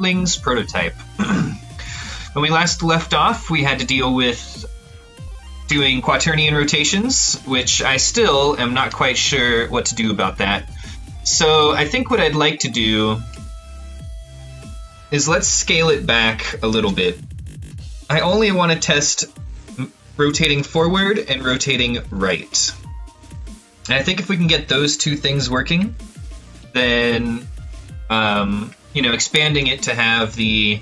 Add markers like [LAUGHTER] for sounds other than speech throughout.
Ling's prototype. [CLEARS THROAT] when we last left off, we had to deal with doing quaternion rotations, which I still am not quite sure what to do about that. So I think what I'd like to do is let's scale it back a little bit. I only want to test rotating forward and rotating right. And I think if we can get those two things working, then, um, you know, expanding it to have the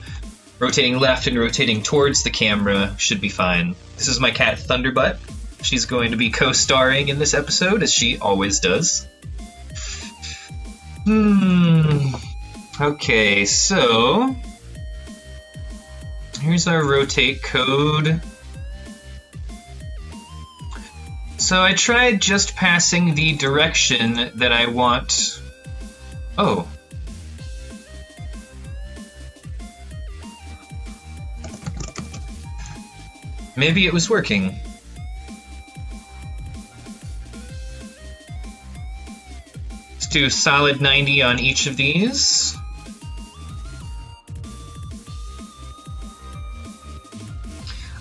rotating left and rotating towards the camera should be fine. This is my cat Thunderbutt. She's going to be co-starring in this episode, as she always does. Hmm. Okay, so here's our rotate code. So I tried just passing the direction that I want. Oh. Maybe it was working. Let's do solid 90 on each of these.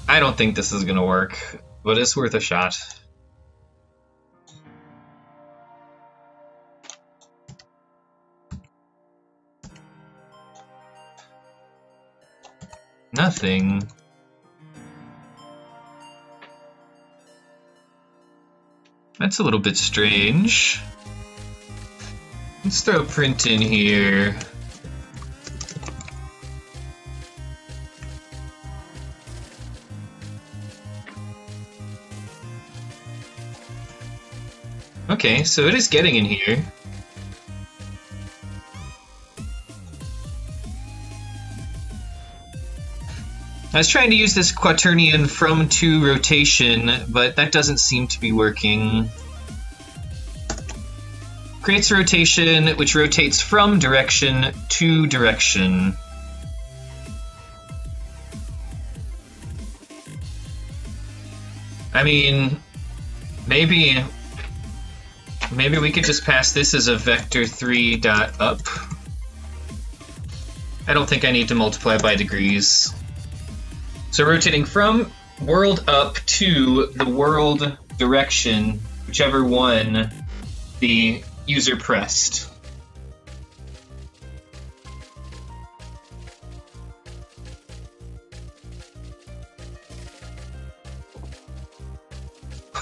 I don't think this is gonna work, but it's worth a shot. Nothing. That's a little bit strange. Let's throw print in here. Okay, so it is getting in here. I was trying to use this quaternion from to rotation, but that doesn't seem to be working. Creates a rotation which rotates from direction to direction. I mean, maybe maybe we could just pass this as a vector 3 dot up. I don't think I need to multiply by degrees. So rotating from world up to the world direction, whichever one the user pressed. [LAUGHS]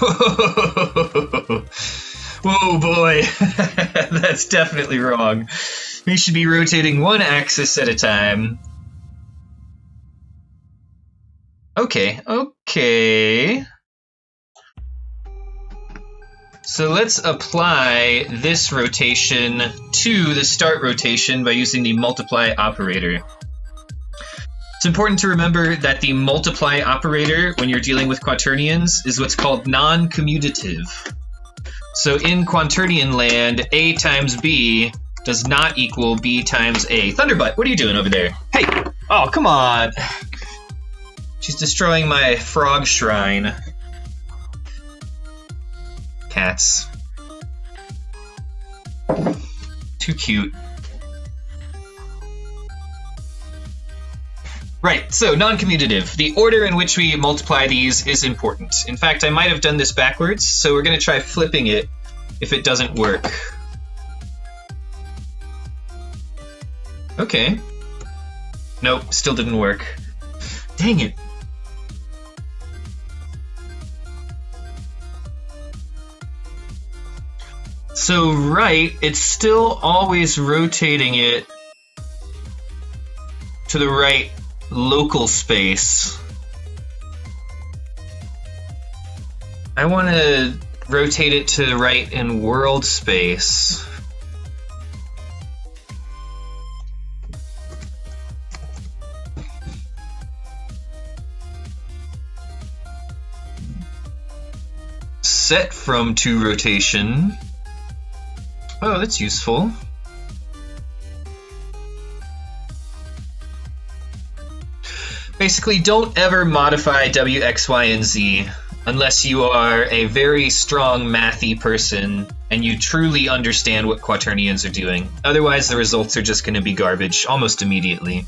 Whoa, boy. [LAUGHS] That's definitely wrong. We should be rotating one axis at a time. Okay, okay. So let's apply this rotation to the start rotation by using the multiply operator. It's important to remember that the multiply operator, when you're dealing with quaternions, is what's called non-commutative. So in quaternion land, A times B does not equal B times A. Thunderbutt, what are you doing over there? Hey! Oh, come on! She's destroying my frog shrine. Cats. Too cute. Right, so non-commutative. The order in which we multiply these is important. In fact, I might have done this backwards, so we're going to try flipping it if it doesn't work. Okay. Nope, still didn't work. Dang it. So right, it's still always rotating it to the right local space. I want to rotate it to the right in world space. Set from to rotation. Oh, that's useful. Basically, don't ever modify W, X, Y, and Z unless you are a very strong mathy person and you truly understand what quaternions are doing. Otherwise, the results are just going to be garbage almost immediately.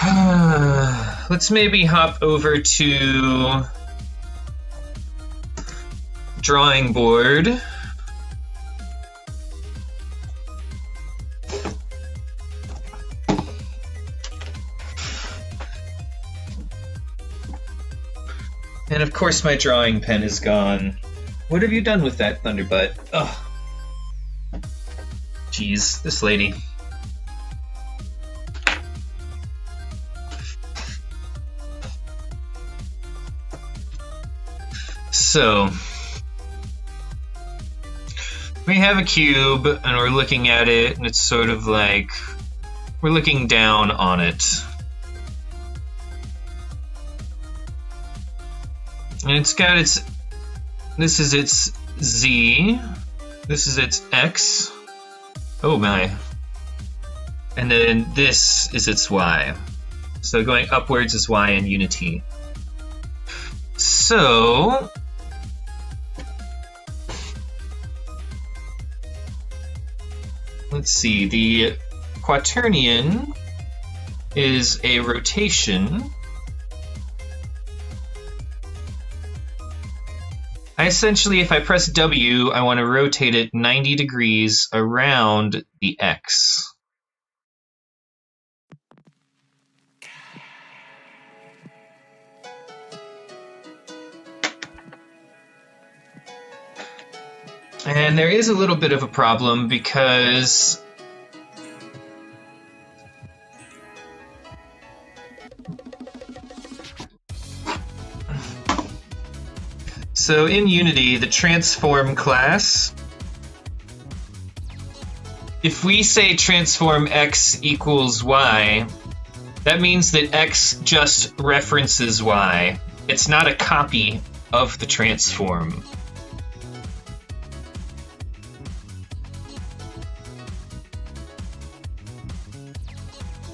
[SIGHS] Let's maybe hop over to drawing board. And of course my drawing pen is gone. What have you done with that, Thunderbutt? Ugh. Jeez, this lady. So, we have a cube and we're looking at it and it's sort of like we're looking down on it. And it's got its, this is its Z, this is its X, oh my, and then this is its Y. So going upwards is Y in Unity. So, let's see, the quaternion is a rotation I essentially, if I press W, I want to rotate it 90 degrees around the X. And there is a little bit of a problem because So in Unity, the transform class, if we say transform x equals y, that means that x just references y. It's not a copy of the transform.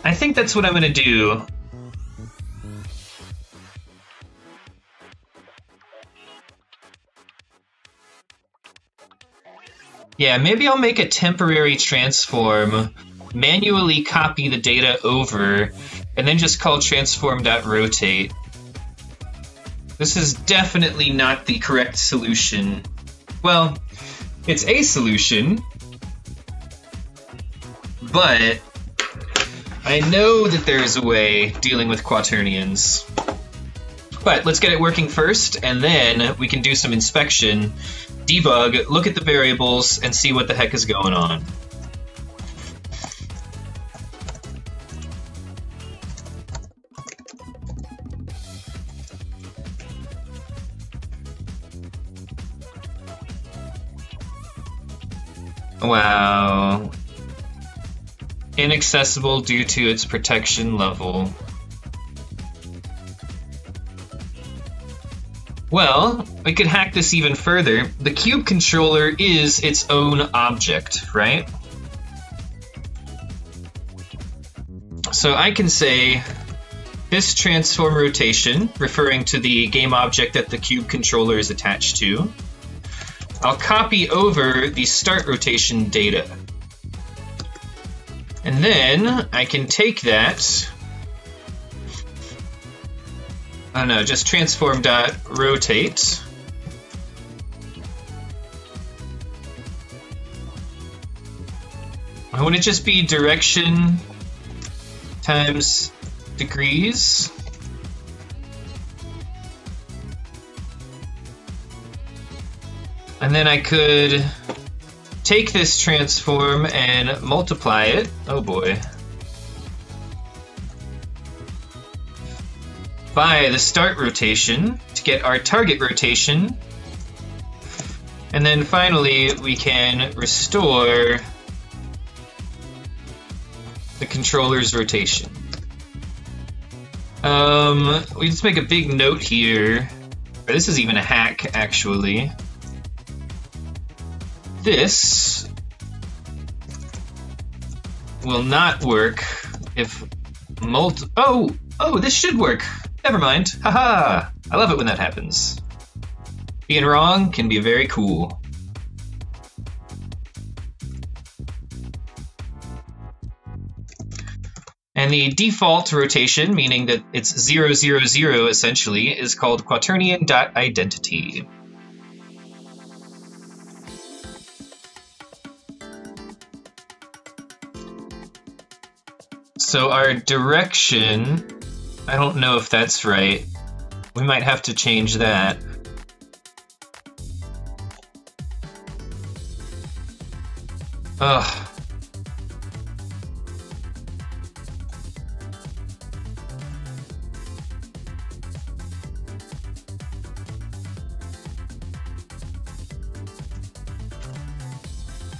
I think that's what I'm going to do. Yeah, maybe I'll make a temporary transform, manually copy the data over, and then just call transform.rotate. This is definitely not the correct solution. Well, it's a solution, but I know that there is a way dealing with quaternions. But let's get it working first, and then we can do some inspection debug, look at the variables, and see what the heck is going on. Wow. Inaccessible due to its protection level. Well, we could hack this even further. The cube controller is its own object, right? So I can say this transform rotation, referring to the game object that the cube controller is attached to. I'll copy over the start rotation data. And then I can take that Oh no, just transform dot rotate. Would it just be direction times degrees? And then I could take this transform and multiply it. Oh boy. By the start rotation to get our target rotation. And then finally, we can restore the controller's rotation. Um, we just make a big note here. This is even a hack, actually. This will not work if multi- Oh! Oh, this should work! Never mind. Haha! I love it when that happens. Being wrong can be very cool. And the default rotation, meaning that it's 0, 0, 0 essentially, is called quaternion identity. So our direction I don't know if that's right. We might have to change that. Ugh.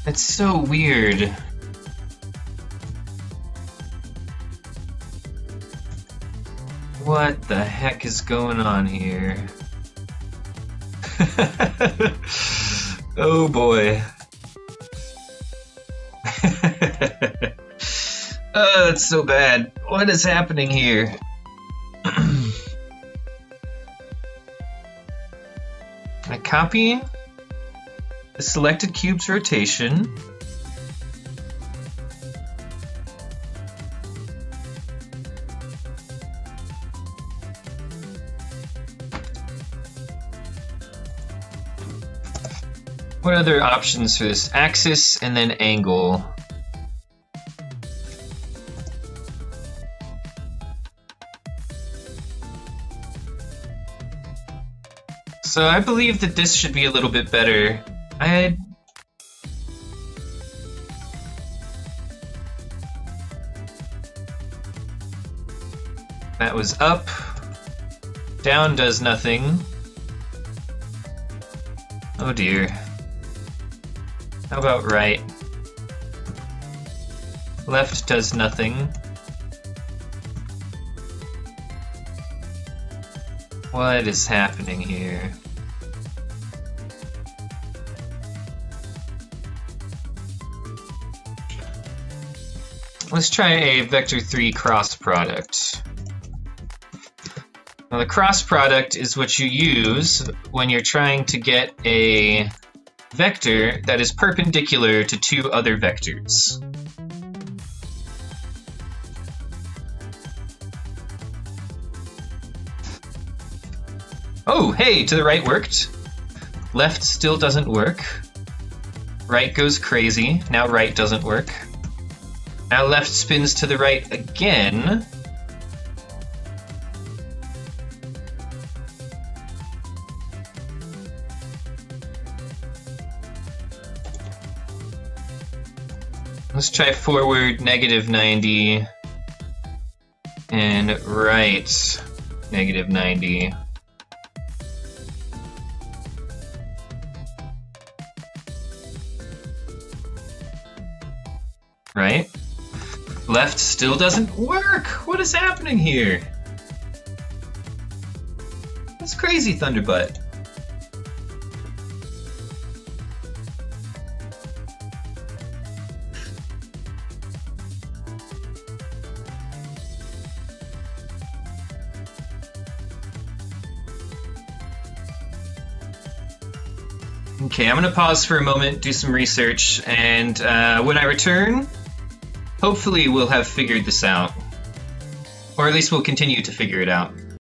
It's so weird. What the heck is going on here? [LAUGHS] oh boy. [LAUGHS] oh, it's so bad. What is happening here? [CLEARS THROAT] I copying the selected cube's rotation? What other options for this? Axis and then angle. So I believe that this should be a little bit better. I. That was up. Down does nothing. Oh dear. How about right? Left does nothing. What is happening here? Let's try a vector 3 cross product. Now the cross product is what you use when you're trying to get a vector that is perpendicular to two other vectors. Oh, hey, to the right worked. Left still doesn't work. Right goes crazy. Now right doesn't work. Now left spins to the right again. Let's try forward negative 90 and right negative 90. Right? Left still doesn't work! What is happening here? That's crazy, Thunderbutt. Okay, I'm going to pause for a moment, do some research, and uh, when I return, hopefully we'll have figured this out. Or at least we'll continue to figure it out.